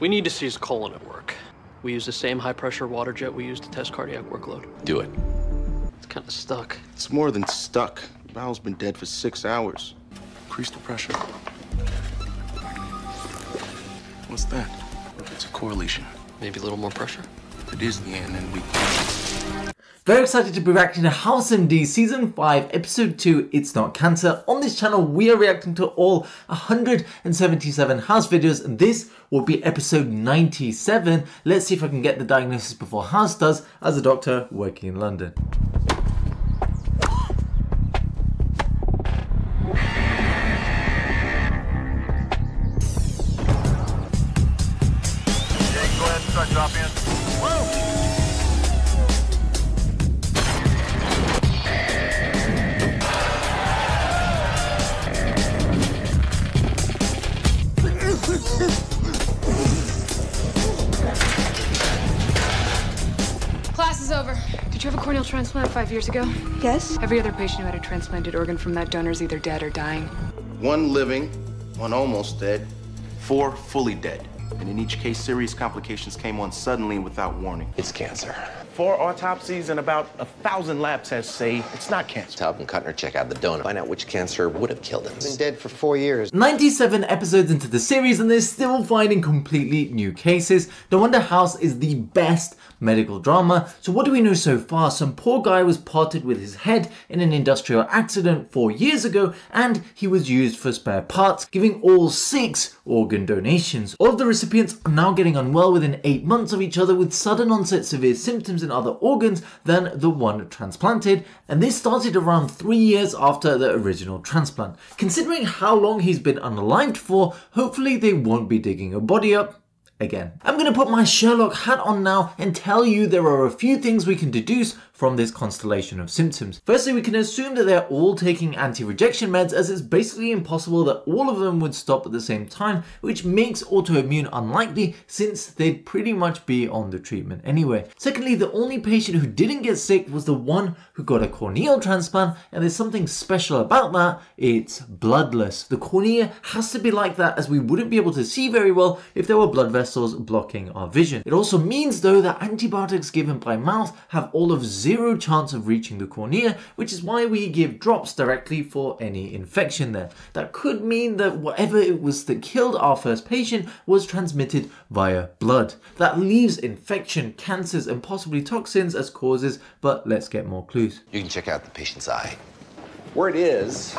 We need to see his colon at work. We use the same high pressure water jet we use to test cardiac workload. Do it. It's kind of stuck. It's more than stuck. The bowel's been dead for six hours. Increase the pressure. What's that? It's a correlation. Maybe a little more pressure? It is the end, and we. Very excited to be reacting to House MD Season 5, Episode 2, It's Not Cancer. On this channel, we are reacting to all 177 House videos, and this will be episode 97. Let's see if I can get the diagnosis before House does, as a doctor working in London. You have a corneal transplant five years ago? Yes? Every other patient who had a transplanted organ from that donor is either dead or dying. One living, one almost dead, four fully dead. And in each case, serious complications came on suddenly and without warning. It's cancer. Four autopsies and about a thousand lab tests say it's not cancer. Taub and Kutner check out the donor. Find out which cancer would have killed him. He's been dead for four years. 97 episodes into the series and they're still finding completely new cases. No wonder House is the best medical drama. So what do we know so far? Some poor guy was parted with his head in an industrial accident four years ago and he was used for spare parts, giving all six organ donations. All of the recipients are now getting unwell within eight months of each other with sudden onset severe symptoms in other organs than the one transplanted, and this started around three years after the original transplant. Considering how long he's been unalived for, hopefully they won't be digging a body up again. I'm going to put my Sherlock hat on now and tell you there are a few things we can deduce from this constellation of symptoms. Firstly, we can assume that they're all taking anti-rejection meds as it's basically impossible that all of them would stop at the same time, which makes autoimmune unlikely since they'd pretty much be on the treatment anyway. Secondly, the only patient who didn't get sick was the one who got a corneal transplant and there's something special about that, it's bloodless. The cornea has to be like that as we wouldn't be able to see very well if there were blood vessels blocking our vision. It also means though that antibiotics given by mouth have all of zero chance of reaching the cornea, which is why we give drops directly for any infection there. That could mean that whatever it was that killed our first patient was transmitted via blood. That leaves infection, cancers, and possibly toxins as causes, but let's get more clues. You can check out the patient's eye. Where it is,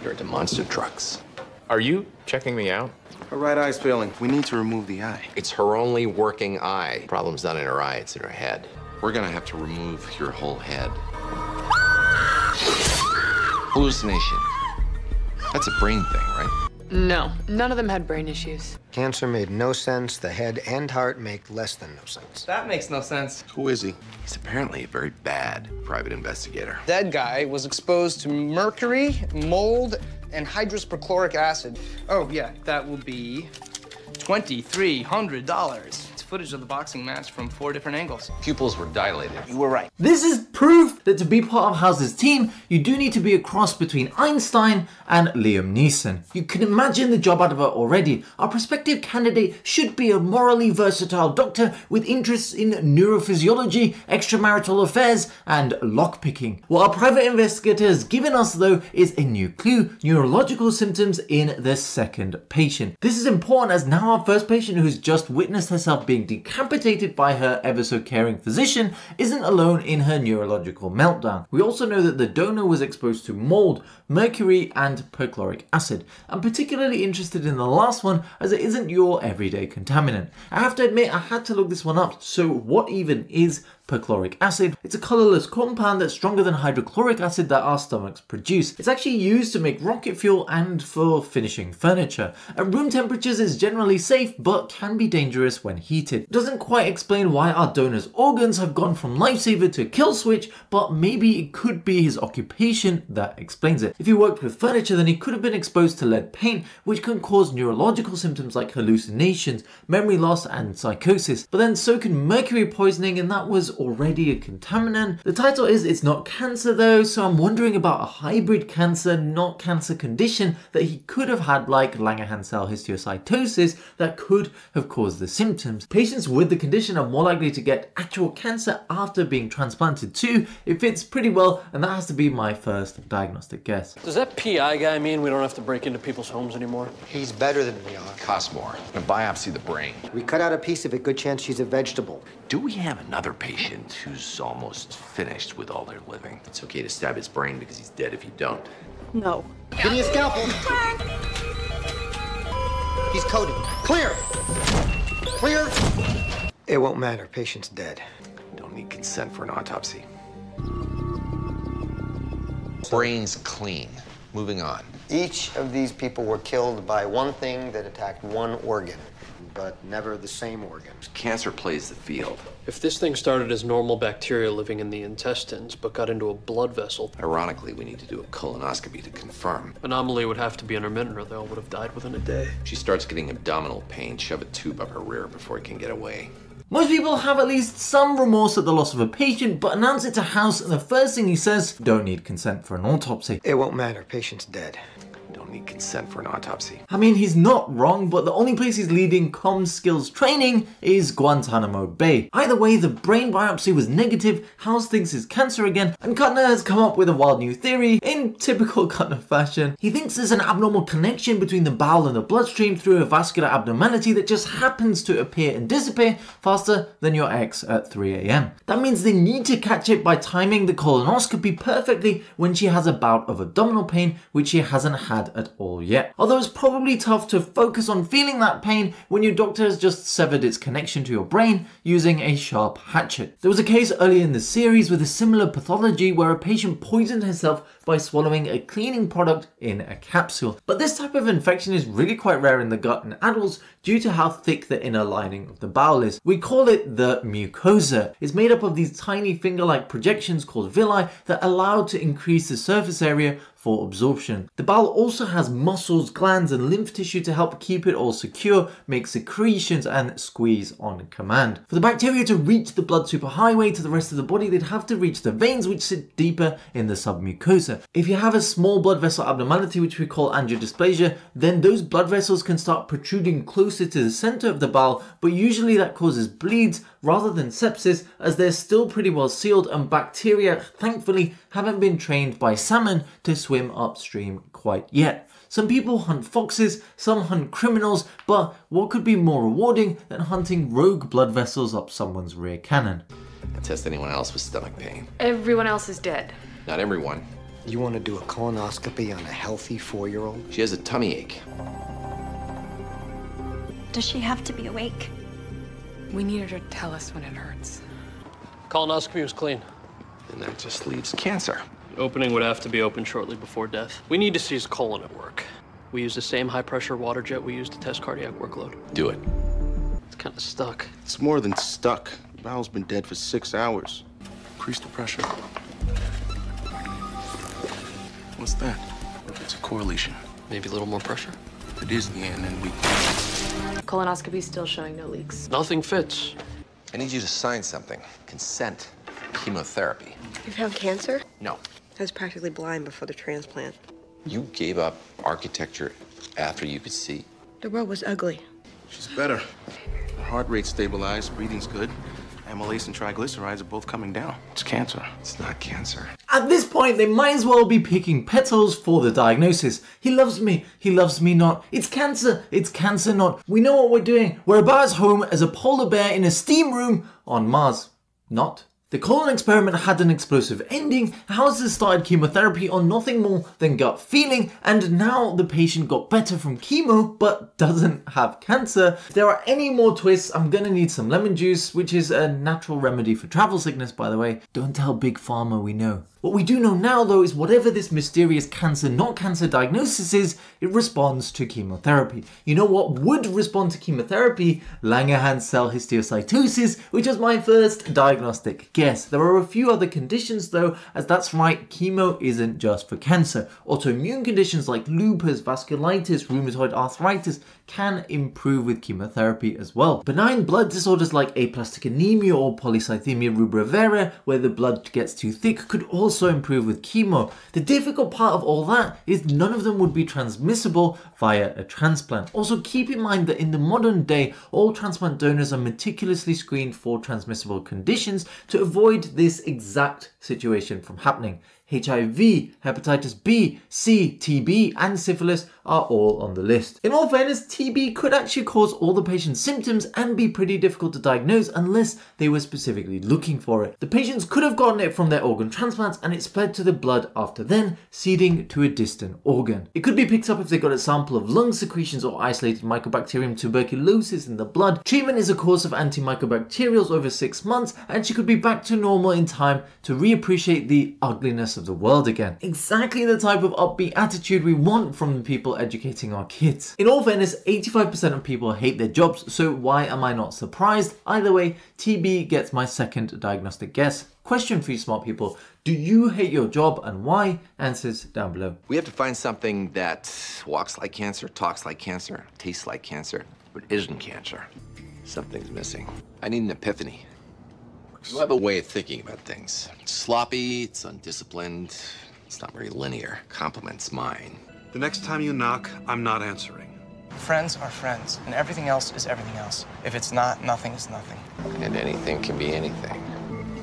you're into monster trucks. Are you checking me out? Her right eye's failing. We need to remove the eye. It's her only working eye. Problem's not in her eye, it's in her head. We're gonna have to remove your whole head. Hallucination. That's a brain thing, right? No, none of them had brain issues. Cancer made no sense. The head and heart make less than no sense. That makes no sense. Who is he? He's apparently a very bad private investigator. Dead guy was exposed to mercury, mold, and hydrous perchloric acid. Oh, yeah, that will be $2,300. It's footage of the boxing match from four different angles. Pupils were dilated. You were right. This is proof that to be part of House's team, you do need to be a cross between Einstein and Liam Neeson. You can imagine the job advert already. Our prospective candidate should be a morally versatile doctor with interests in neurophysiology, extramarital affairs, and lockpicking. What our private investigator has given us though is a new clue, neurological symptoms in the second patient. This is important as now our first patient who's just witnessed herself being decapitated by her ever so caring physician isn't alone in her neurological meltdown. We also know that the donor was exposed to mold, mercury, and perchloric acid. I'm particularly interested in the last one as it isn't your everyday contaminant. I have to admit I had to look this one up, so what even is perchloric acid. It's a colorless compound that's stronger than hydrochloric acid that our stomachs produce. It's actually used to make rocket fuel and for finishing furniture. At room temperatures it's generally safe but can be dangerous when heated. It doesn't quite explain why our donor's organs have gone from lifesaver to kill switch but maybe it could be his occupation that explains it. If he worked with furniture then he could have been exposed to lead paint which can cause neurological symptoms like hallucinations, memory loss and psychosis. But then so can mercury poisoning and that was already a contaminant. The title is It's Not Cancer though, so I'm wondering about a hybrid cancer, not cancer condition that he could have had like Langerhans cell histiocytosis that could have caused the symptoms. Patients with the condition are more likely to get actual cancer after being transplanted too. It fits pretty well and that has to be my first diagnostic guess. Does that PI guy mean we don't have to break into people's homes anymore? He's better than we are. Costs more. And biopsy the brain. We cut out a piece of it, good chance she's a vegetable. Do we have another patient who's almost finished with all their living? It's okay to stab his brain because he's dead if you don't. No. Give me a scalpel. Turn. He's coded. Clear. Clear. It won't matter. Patient's dead. Don't need consent for an autopsy. Brain's clean. Moving on. Each of these people were killed by one thing that attacked one organ, but never the same organ. Cancer plays the field. If this thing started as normal bacteria living in the intestines but got into a blood vessel, Ironically, we need to do a colonoscopy to confirm. anomaly would have to be intermittent or they all would have died within a day. She starts getting abdominal pain, shove a tube up her rear before it can get away. Most people have at least some remorse at the loss of a patient, but announce it to House and the first thing he says, don't need consent for an autopsy. It won't matter. Patient's dead. Need consent for an autopsy. I mean, he's not wrong, but the only place he's leading comms skills training is Guantanamo Bay. Either way, the brain biopsy was negative, House thinks it's cancer again, and Kutner has come up with a wild new theory in typical Kutner fashion. He thinks there's an abnormal connection between the bowel and the bloodstream through a vascular abnormality that just happens to appear and disappear faster than your ex at 3am. That means they need to catch it by timing the colonoscopy perfectly when she has a bout of abdominal pain, which she hasn't had at all yet. Although it's probably tough to focus on feeling that pain when your doctor has just severed its connection to your brain using a sharp hatchet. There was a case earlier in the series with a similar pathology where a patient poisoned herself by swallowing a cleaning product in a capsule. But this type of infection is really quite rare in the gut in adults due to how thick the inner lining of the bowel is. We call it the mucosa. It's made up of these tiny finger-like projections called villi that allow to increase the surface area for absorption. The bowel also has muscles, glands and lymph tissue to help keep it all secure, make secretions and squeeze on command. For the bacteria to reach the blood superhighway to the rest of the body, they'd have to reach the veins which sit deeper in the submucosa. If you have a small blood vessel abnormality which we call angiodysplasia, then those blood vessels can start protruding closer to the center of the bowel, but usually that causes bleeds rather than sepsis as they're still pretty well sealed and bacteria thankfully haven't been trained by salmon to swim upstream quite yet. Some people hunt foxes, some hunt criminals, but what could be more rewarding than hunting rogue blood vessels up someone's rear cannon? And test anyone else with stomach pain. Everyone else is dead. Not everyone. You want to do a colonoscopy on a healthy four-year-old? She has a tummy ache. Does she have to be awake? We need her to tell us when it hurts. Colonoscopy was clean. And that just leaves cancer. The opening would have to be open shortly before death. We need to see his colon at work. We use the same high pressure water jet we use to test cardiac workload. Do it. It's kind of stuck. It's more than stuck. The bowel's been dead for six hours. Increase the pressure. What's that? It's a correlation. Maybe a little more pressure. It is, the end, and then we. Colonoscopy's still showing no leaks. Nothing fits. I need you to sign something. Consent. Chemotherapy. You found cancer? No. I was practically blind before the transplant. You gave up architecture after you could see. The world was ugly. She's better. Her heart rate stabilized, breathing's good. Amylase and triglycerides are both coming down. It's cancer. It's not cancer. At this point, they might as well be picking petals for the diagnosis. He loves me, he loves me not. It's cancer, it's cancer not. We know what we're doing. We're about as home as a polar bear in a steam room on Mars. Not. The colon experiment had an explosive ending, House has started chemotherapy on nothing more than gut feeling, and now the patient got better from chemo but doesn't have cancer. If there are any more twists, I'm gonna need some lemon juice, which is a natural remedy for travel sickness, by the way. Don't tell Big Pharma we know. What we do know now though is whatever this mysterious cancer not cancer diagnosis is, it responds to chemotherapy. You know what would respond to chemotherapy? Langerhans cell histiocytosis, which was my first diagnostic guess. There are a few other conditions though, as that's right, chemo isn't just for cancer. Autoimmune conditions like lupus, vasculitis, rheumatoid arthritis can improve with chemotherapy as well. Benign blood disorders like aplastic anemia or polycythemia rubra vera, where the blood gets too thick, could also improve with chemo. The difficult part of all that is none of them would be transmissible via a transplant. Also keep in mind that in the modern day, all transplant donors are meticulously screened for transmissible conditions to avoid this exact situation from happening. HIV, hepatitis B, C, TB, and syphilis are all on the list. In all fairness, TB could actually cause all the patient's symptoms and be pretty difficult to diagnose unless they were specifically looking for it. The patients could have gotten it from their organ transplants and it spread to the blood after then, seeding to a distant organ. It could be picked up if they got a sample of lung secretions or isolated Mycobacterium tuberculosis in the blood. Treatment is a course of antimycobacterials over six months and she could be back to normal in time to reappreciate the ugliness the world again. Exactly the type of upbeat attitude we want from the people educating our kids. In all fairness, 85% of people hate their jobs, so why am I not surprised? Either way, TB gets my second diagnostic guess. Question for you smart people, do you hate your job and why? Answers down below. We have to find something that walks like cancer, talks like cancer, tastes like cancer, but isn't cancer. Something's missing. I need an epiphany. You have a way of thinking about things. It's sloppy, it's undisciplined, it's not very linear. Compliments mine. The next time you knock, I'm not answering. Friends are friends, and everything else is everything else. If it's not, nothing is nothing. And anything can be anything.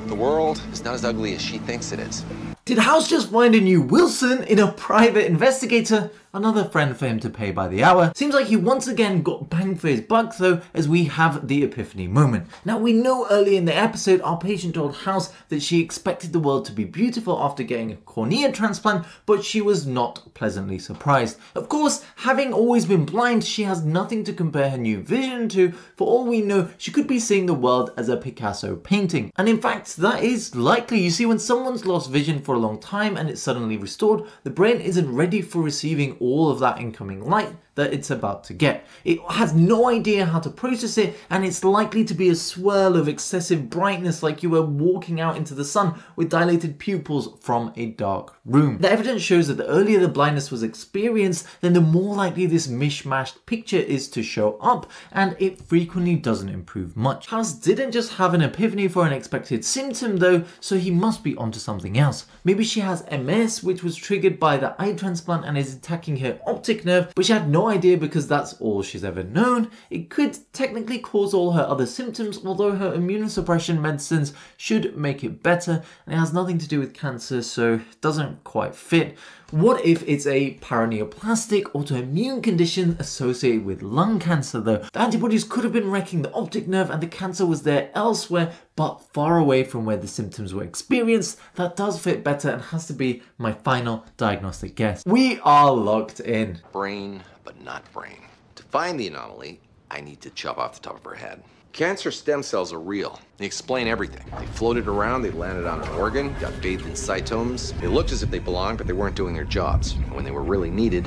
The world is not as ugly as she thinks it is. Did House just find a new Wilson in a private investigator? Another friend for him to pay by the hour. Seems like he once again got bang for his buck though, as we have the epiphany moment. Now we know early in the episode our patient told House that she expected the world to be beautiful after getting a cornea transplant, but she was not pleasantly surprised. Of course, having always been blind, she has nothing to compare her new vision to. For all we know, she could be seeing the world as a Picasso painting. And in fact, that is likely. You see, when someone's lost vision for a long time and it's suddenly restored, the brain isn't ready for receiving all of that incoming light that it's about to get. It has no idea how to process it and it's likely to be a swirl of excessive brightness like you were walking out into the sun with dilated pupils from a dark room. The evidence shows that the earlier the blindness was experienced, then the more likely this mishmashed picture is to show up and it frequently doesn't improve much. House didn't just have an epiphany for an expected symptom though, so he must be onto something else. Maybe she has MS which was triggered by the eye transplant and is attacking her optic nerve, but she had no idea because that's all she's ever known. It could technically cause all her other symptoms, although her immunosuppression medicines should make it better, and it has nothing to do with cancer, so it doesn't quite fit. What if it's a paraneoplastic autoimmune condition associated with lung cancer though? The antibodies could have been wrecking the optic nerve and the cancer was there elsewhere, but far away from where the symptoms were experienced. That does fit better and has to be my final diagnostic guess. We are locked in. Brain, but not brain. To find the anomaly, I need to chop off the top of her head. Cancer stem cells are real. They explain everything. They floated around, they landed on an organ, got bathed in cytokines. They looked as if they belonged, but they weren't doing their jobs. And when they were really needed,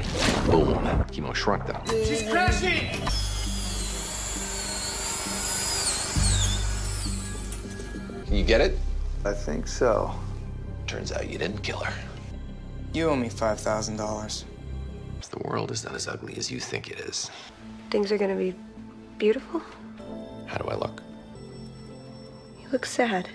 boom, chemo shrunk them. She's crashing! Can you get it? I think so. Turns out you didn't kill her. You owe me $5,000. The world is not as ugly as you think it is. Things are gonna be beautiful. How do I look? You look sad.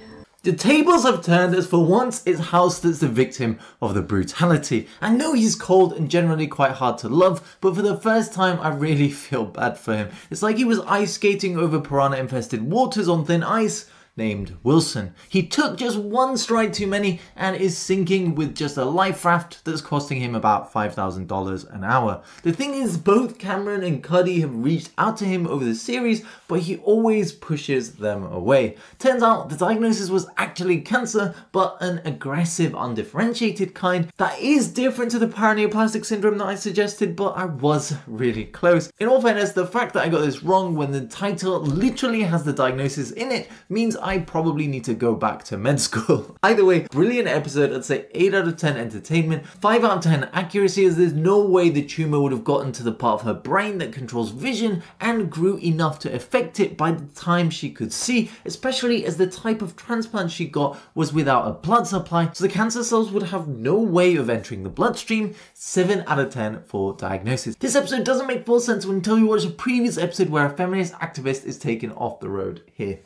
The tables have turned as for once it's House that's the victim of the brutality. I know he's cold and generally quite hard to love, but for the first time I really feel bad for him. It's like he was ice skating over piranha infested waters on thin ice, named Wilson. He took just one stride too many and is sinking with just a life raft that's costing him about $5,000 an hour. The thing is, both Cameron and Cuddy have reached out to him over the series, but he always pushes them away. Turns out the diagnosis was actually cancer, but an aggressive, undifferentiated kind that is different to the paraneoplastic syndrome that I suggested, but I was really close. In all fairness, the fact that I got this wrong when the title literally has the diagnosis in it means I probably need to go back to med school. Either way, brilliant episode. I'd say 8 out of 10 entertainment, 5 out of 10 accuracy as there's no way the tumor would have gotten to the part of her brain that controls vision and grew enough to affect it by the time she could see, especially as the type of transplant she got was without a blood supply, so the cancer cells would have no way of entering the bloodstream. 7 out of 10 for diagnosis. This episode doesn't make full sense until you watch a previous episode where a feminist activist is taken off the road here.